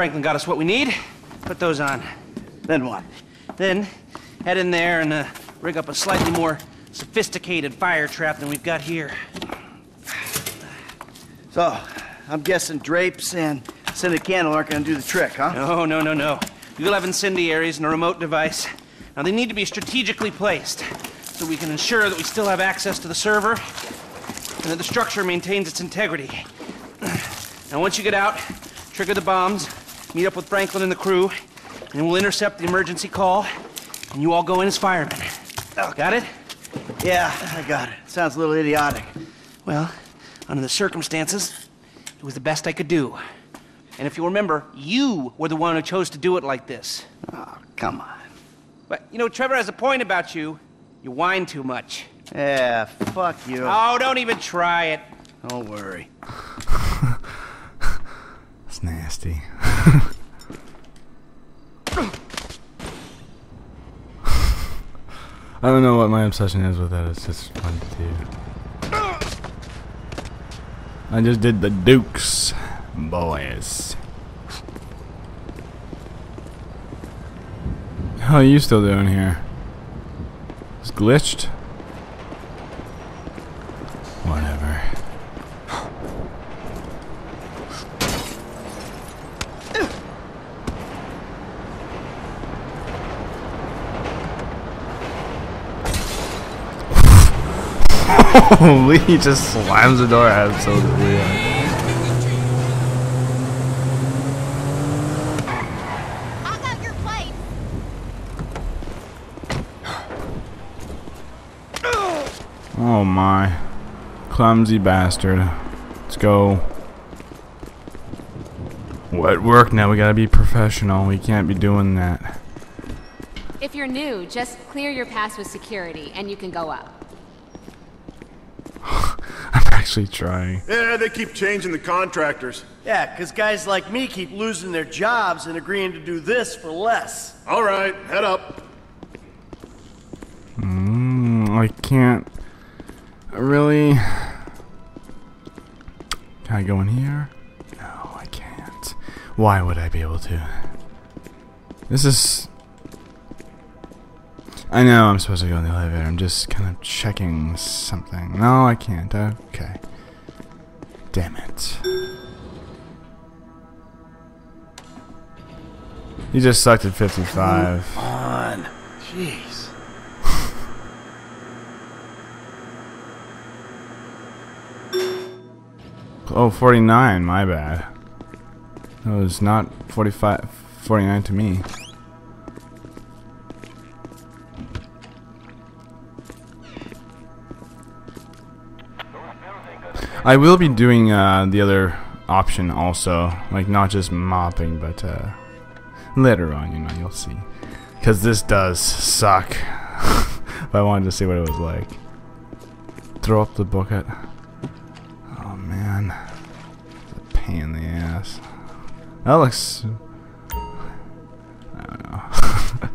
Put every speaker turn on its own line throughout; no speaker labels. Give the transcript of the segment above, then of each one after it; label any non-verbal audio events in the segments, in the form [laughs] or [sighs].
Franklin got us what we need. Put those on.
Then what?
Then head in there and uh, rig up a slightly more sophisticated fire trap than we've got here.
So, I'm guessing drapes and scented candle aren't gonna do the trick, huh?
No, no, no, no. You'll have incendiaries and a remote device. Now, they need to be strategically placed so we can ensure that we still have access to the server and that the structure maintains its integrity. [clears throat] Now, once you get out, trigger the bombs, meet up with Franklin and the crew, and we'll intercept the emergency call, and you all go in as firemen. Oh, got it?
Yeah, I got it. Sounds a little idiotic.
Well, under the circumstances, it was the best I could do. And if you remember, you were the one who chose to do it like this.
Oh, come on.
But, you know, Trevor has a point about you. You whine too much.
Yeah, fuck you.
Oh, don't even try it.
Don't worry. [laughs]
It's nasty. [laughs] I don't know what my obsession is with that. It's just fun to do. I just did the Dukes, boys. How are you still doing here? It's glitched? Whatever. Holy, he just slams the door absolutely.
I got your.
Oh my. Clumsy bastard. Let's go. What work now? We gotta be professional. We can't be doing that.
If you're new, just clear your pass with security and you can go up.
I'm actually trying.
Yeah, they keep changing the contractors.
Yeah, 'cause guys like me keep losing their jobs and agreeing to do this for less.
All right, head up.
Mm, I can't. Really? Can I go in here? No, I can't. Why would I be able to? This is. I know I'm supposed to go in the elevator. I'm just kind of checking something. No, I can't. Okay. Damn it. You just sucked at 55.
On. Jeez.
Oh, 49, my bad. That was not 45, 49 to me. I will be doing uh, the other option also, like not just mopping, but uh, later on, you know, you'll see. Because this does suck. but [laughs] I wanted to see what it was like. Throw up the bucket. Oh man, it's a pain in the ass. That looks. I don't know.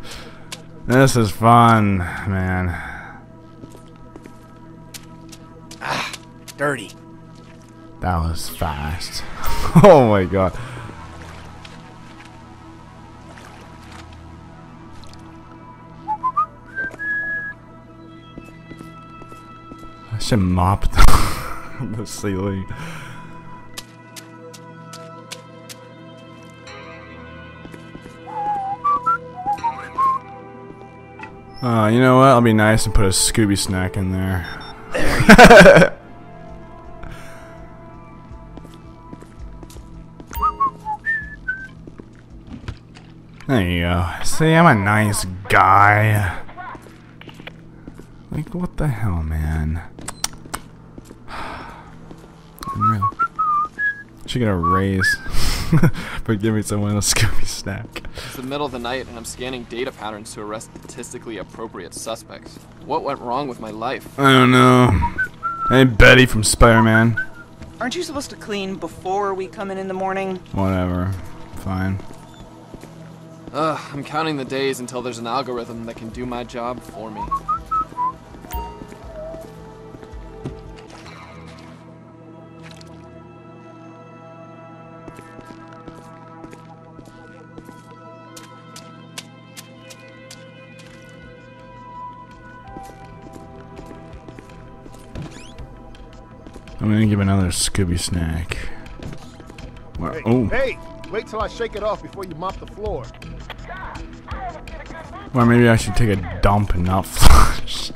[laughs] this is fun, man.
Ah, Dirty.
That was fast. [laughs] oh my god. I should mop the, [laughs] the ceiling. Uh, you know what? I'll be nice and put a Scooby snack in there. There [laughs] you go. See, I'm a nice guy. Like, what the hell, man? [sighs] Unreal. Should get a raise [laughs] but give me someone a Scooby snack.
It's the middle of the night and I'm scanning data patterns to arrest statistically appropriate suspects. What went wrong with my life?
I don't know. Hey, Betty from Spider-Man.
Aren't you supposed to clean before we come in in the morning?
Whatever. Fine.
Ugh, I'm counting the days until there's an algorithm that can do my job for me.
I'm gonna give another Scooby snack.
Hey,
oh.
hey, wait till I shake it off before you mop the floor
or maybe I should take a dump and not [laughs] flush.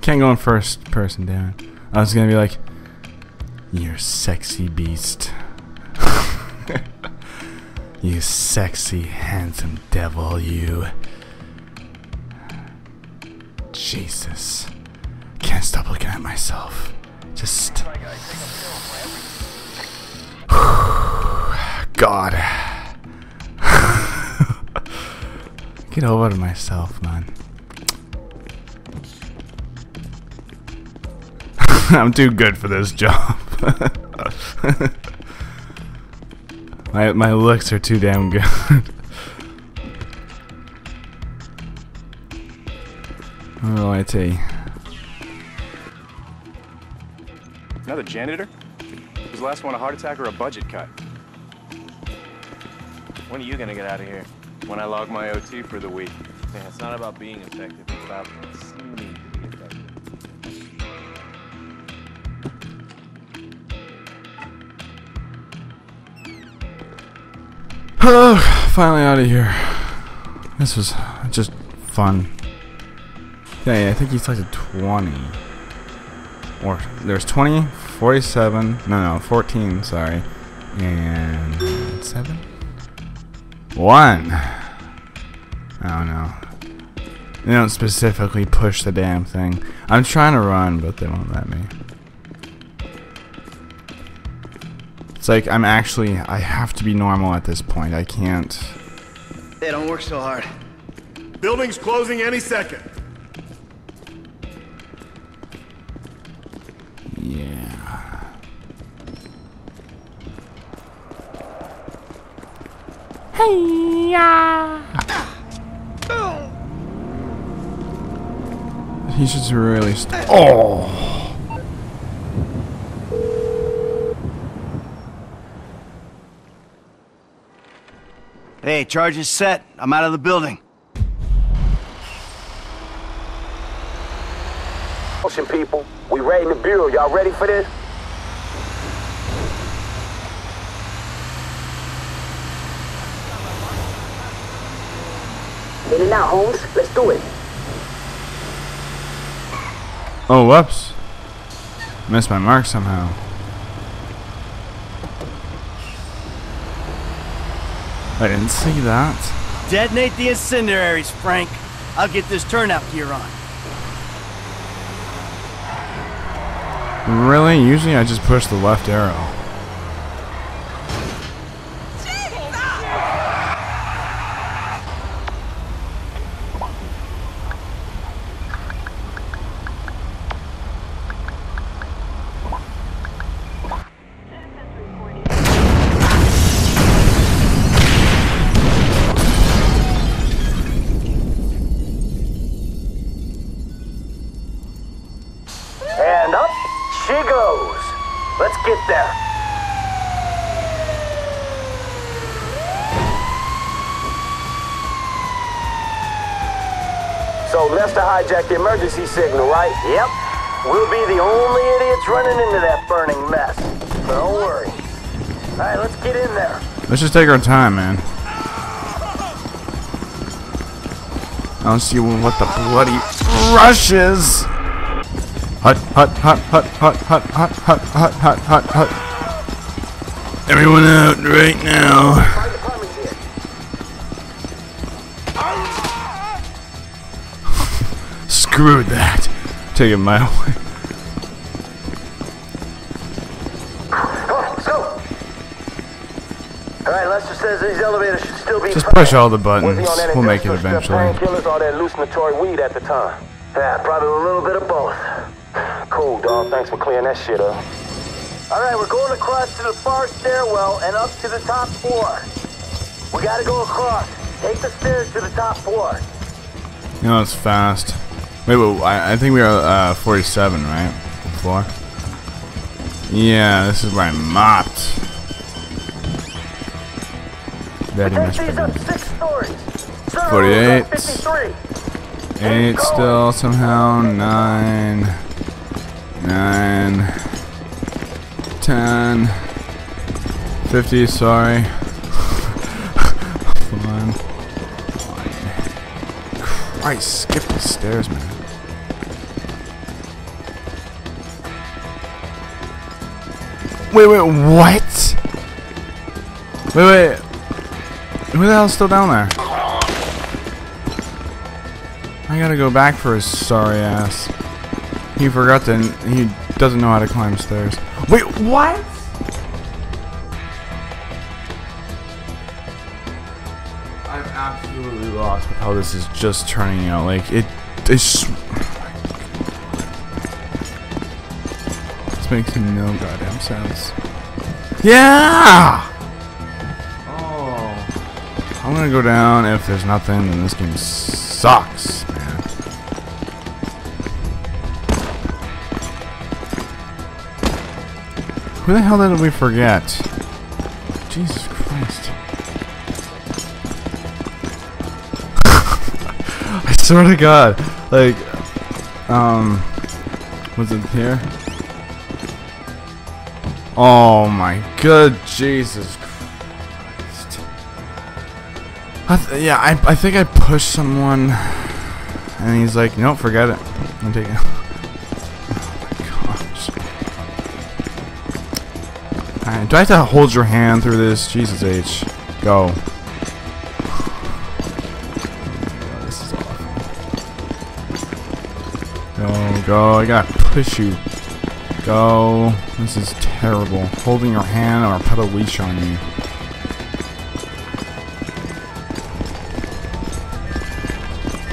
Can't go in first person, damn it. I was gonna be like, you sexy beast. [laughs] you sexy, handsome devil, you. Jesus. Can't stop looking at myself. Just. [sighs] God. [laughs] Get over myself, man. [laughs] I'm too good for this job. [laughs] my my looks are too damn good. oh, I tell you.
Another janitor? Was the last one a heart attack or a budget cut? When are you gonna get out of here? When I log my OT for the week.
Yeah, it's not about being effective, it's about seeming to be effective.
Oh, [sighs] finally out of here. This was just fun. Yeah, yeah, I think he's like a 20. Or there's 20, 47, no, no, 14, sorry. And 7? 1. I don't know. They don't specifically push the damn thing. I'm trying to run, but they won't let me. It's like I'm actually, I have to be normal at this point. I can't.
They don't work so hard.
Building's closing any second.
He should really. St- oh.
Hey, charge is set. I'm out of the building.
Motion people, we raiding the bureau. Y'all ready for this? In and out, Holmes. Let's do it.
Oh, whoops. Missed my mark somehow. I didn't see that.
Detonate the incendiaries, Frank. I'll get this turnout gear on.
Really? Usually I just push the left arrow.
And up she goes. Let's get there. Lester the emergency signal, right? Yep. We'll be the only idiots running into that burning mess. So don't worry. All right, let's get in there.
Let's just take our time, man. I don't see what the bloody rush is. Hut, hut, hut, hut, hut, hut, hut, hut, hut, hut, hut, hut. Everyone out right now. Screw that. Take it my [laughs] way.
Oh, Come go. All right, Lester says these elevators should still be.
Just push all the buttons. We'll make it eventually.
Painkillers or that hallucinatory weed at the time? Yeah, probably a little bit of both. Cool, dog. Thanks for clearing that shit up. All right, we're going across to the far stairwell and up to the top floor. We gotta go across. Take the stairs to the top floor.
You know, it's fast. Wait, wait, I, I think we are uh, 47, right? The floor. Yeah, this is where I mopped. Very
Take
much
up six stories.
48. Eight still somehow. Nine. Nine. Ten. Fifty, sorry. Christ, skip the stairs, man. Wait, wait, what? Wait, wait. Who the hell's still down there? I gotta go back for his sorry ass. He forgot to. He doesn't know how to climb stairs. Wait, what? With how this is just turning out. Like it. This. Oh this makes no goddamn sense. Yeah. Oh. I'm gonna go down. If there's nothing, then this game sucks, man. Who the hell did we forget? Jesus swear to God. Like, um, was it here? Oh my good Jesus Christ. I yeah, I, I think I pushed someone and he's like, nope, forget it. I'm taking it. [laughs] Oh my gosh. Alright, do I have to hold your hand through this? Jesus H. Go. Go, go, I gotta push you. Go. This is terrible. Holding your hand or put a leash on you.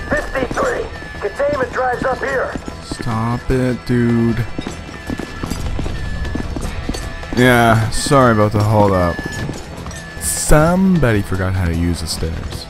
Fifty-three. Containment drives up here.
Stop it, dude. Yeah, sorry about the hold up. Somebody forgot how to use the stairs.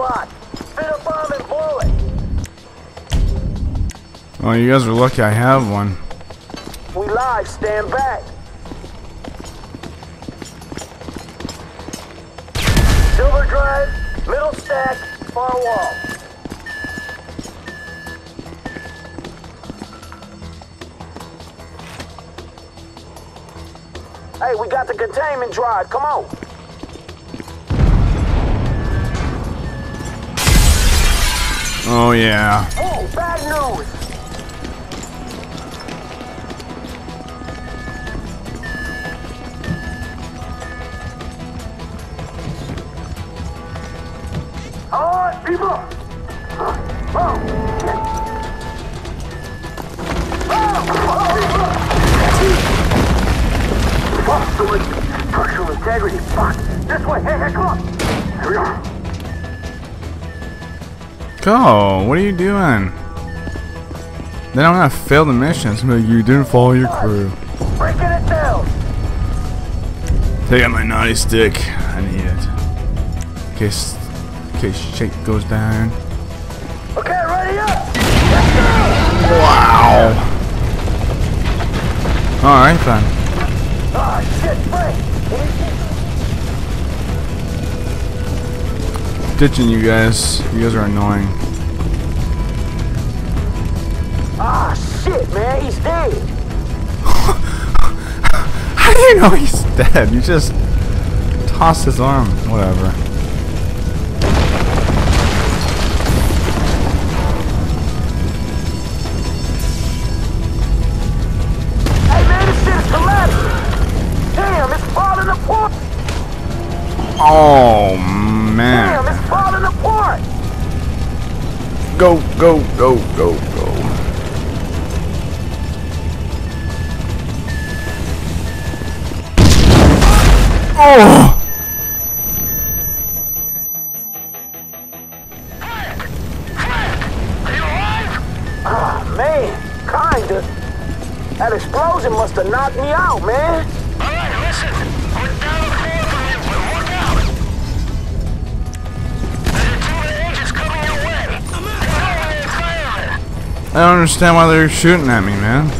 Door's. Fit a bomb and blow it.
Oh, you guys are lucky I have one.
We live. Stand back. Silver drive, middle stack, far wall. Hey, we got the containment drive. Come on.
Oh, yeah.
Oh, bad news.
Go. What are you doing? Then I'm gonna fail the mission. It's gonna be like, you didn't follow your crew.
Breaking it down.
Take out my naughty stick. I need it. In case, in case shit goes down.
Okay, ready up.
Wow. Alright then. Ditching you guys. You guys are annoying.
Ah, shit, man, he's dead. [laughs]
How do you know he's dead? You just tossed his arm. Whatever.
Hey,
Go, go, go, go, go. Oh!
That explosion must have knocked me out, man.
I don't understand why they're shooting at me, man.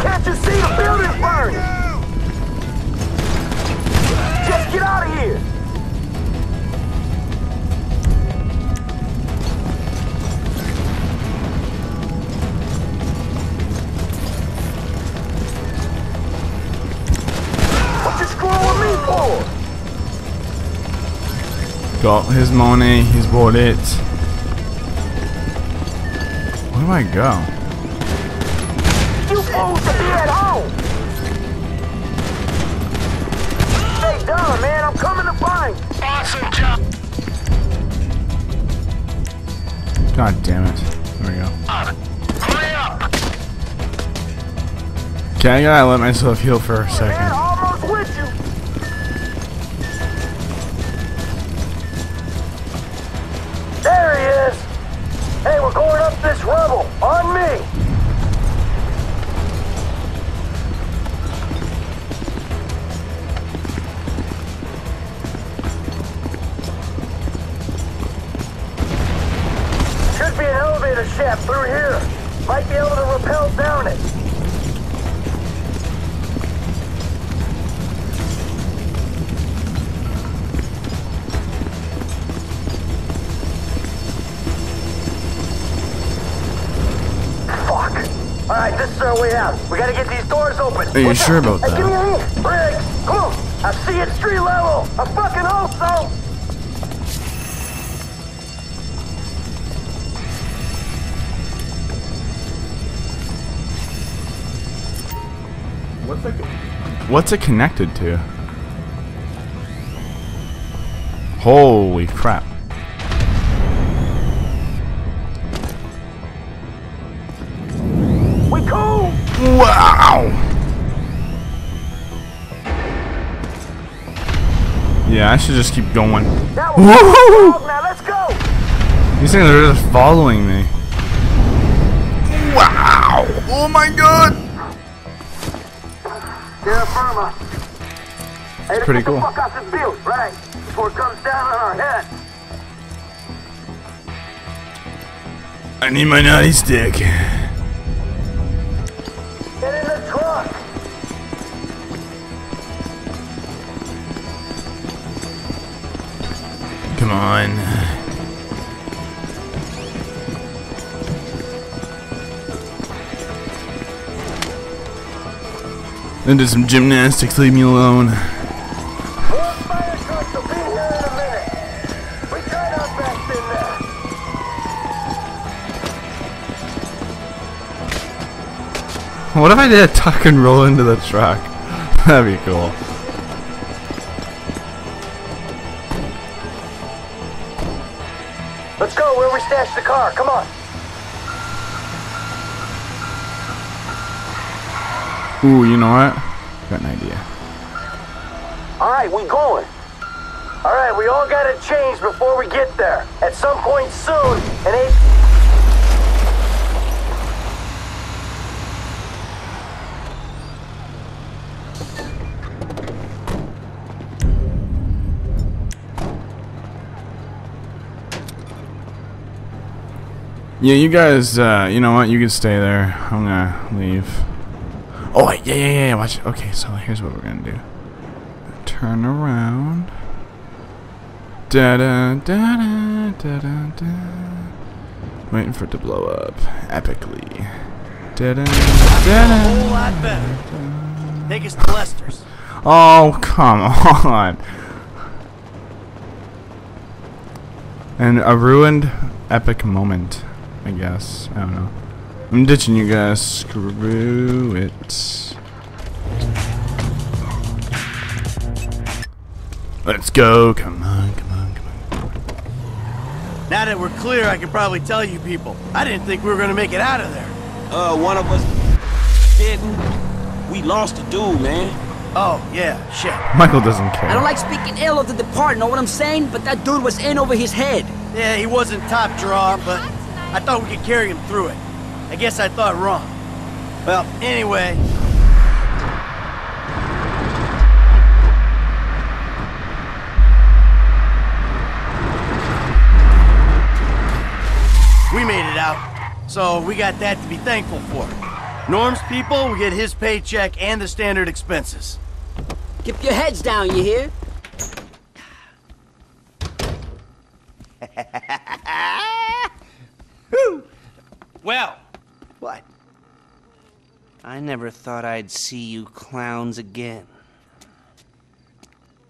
Can't you see the building's burning? Just get out of here! What you screwing with me for?
Got his money, his wallet. Where do I go?
You fools to be at home! Stay down, man. I'm coming to find you. Awesome job.
God damn it. There we go.
Uh, hurry up!
Okay, I gotta let myself heal for a
Man,
second.
All right, this is our way out. We gotta get these doors open.
Are you
What's
sure
up?
about
hey,
that?
Give me a hand. Briggs, come on. I see it street level. I fucking hope so.
What's it connected to? Holy crap. Yeah, I should just keep going.
That was
Woohoo!
now let's go.
These things are just following me. Wow! Oh my god!
Terra firma. Hey, let's
pretty cool.
fuck out this building, right? Before it comes down on our head.
I need my naughty stick. Come on. Into some gymnastics, leave me alone. What if I did a tuck and roll into the truck? [laughs] That'd be cool.
Go where we stashed the car. Come on.
Ooh, you know what? Got an idea.
All right, we going. All right, we all gotta change before we get there. At some point soon, an eight.
Yeah, you guys, uh, you know what? You can stay there. I'm gonna leave. Oh, wait, yeah, yeah, yeah, yeah. Watch. Okay, so here's what we're gonna do. Turn around. Da da da da da da da. Waiting for it to blow up epically. Da da da
A whole
da.
lot better. To Lester's.
Oh, come [laughs] on. And a ruined epic moment, I guess. I don't know. I'm ditching you guys. Screw it. Let's go. Come on, come on, come on.
Now that we're clear, I can probably tell you people. I didn't think we were gonna make it out of there.
Uh, one of us didn't. We lost a dude, man.
Oh, yeah, shit.
Michael doesn't care.
I don't like speaking ill of the departed, know what I'm saying? But that dude was in over his head.
Yeah, he wasn't top draw, but I thought we could carry him through it. I guess I thought wrong. Well, anyway, We made it out, So we got that to be thankful for. Norm's people will get his paycheck and the standard expenses.
Keep your heads down, you hear?
Well,
What?
I never thought I'd see you clowns again.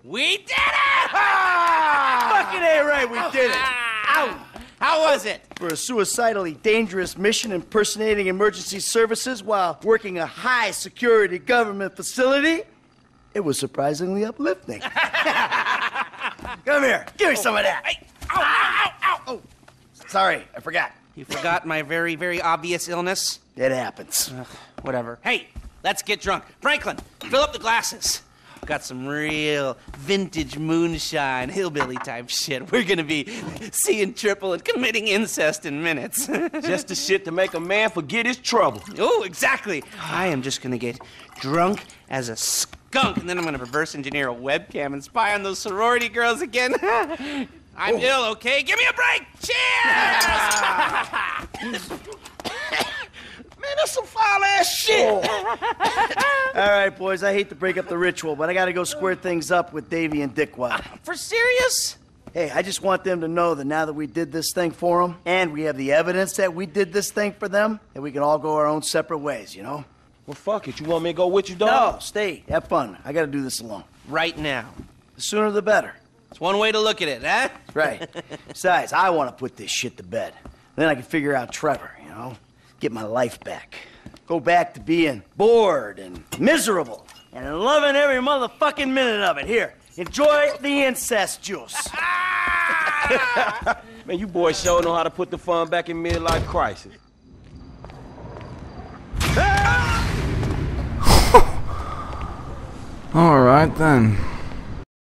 We did it!
Fucking A right, we did it! [laughs]
Ow! How was it?
For a suicidally dangerous mission impersonating emergency services while working a high security government facility, it was surprisingly uplifting. [laughs] Come here, give me some of that.
Ow, ow, ow, ow!
Oh, sorry, I forgot.
You forgot my very, very obvious illness?
It happens.
Ugh, whatever. Hey, let's get drunk. Franklin, fill up the glasses. Got some real vintage moonshine, hillbilly type shit. We're gonna be seeing triple and committing incest in minutes. [laughs]
Just the shit to make a man forget his trouble.
oh, exactly. I am just gonna get drunk as a skunk, and then I'm gonna reverse engineer a webcam and spy on those sorority girls again. [laughs] I'm oh. ill, okay? Give me a break! Cheers! [laughs]
Man, that's some foul ass shit. Oh. [laughs]
All right, boys, I hate to break up the ritual, but I gotta go square things up with Davy and Dickwad.
Uh, for serious?
Hey, I just want them to know that now that we did this thing for them, and we have the evidence that we did this thing for them, that we can all go our own separate ways, you know?
Well, fuck it. You want me to go with you, dog?
No, stay. Have fun. I gotta do this alone.
Right now.
The sooner the better.
It's one way to look at it, huh?
Right. Besides, I want to put this shit to bed. Then I can figure out Trevor, you know? Get my life back. Go back to being bored and miserable and loving every motherfucking minute of it. Here, enjoy the incest juice. [laughs]
Man, you boys sure know how to put the fun back in midlife crisis.
Alright then.